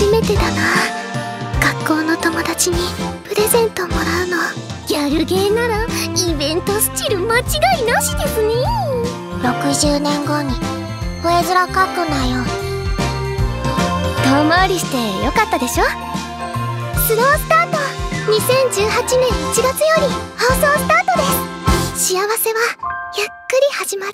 初めてだな。学校の友達にプレゼントもらうの。ギャルゲーならイベントスチル間違いなしですね。60年後に吠えづらかくなよ。遠回りしてよかったでしょ？スロースタート。2018年1月より放送スタートです。幸せはゆっくり始まる。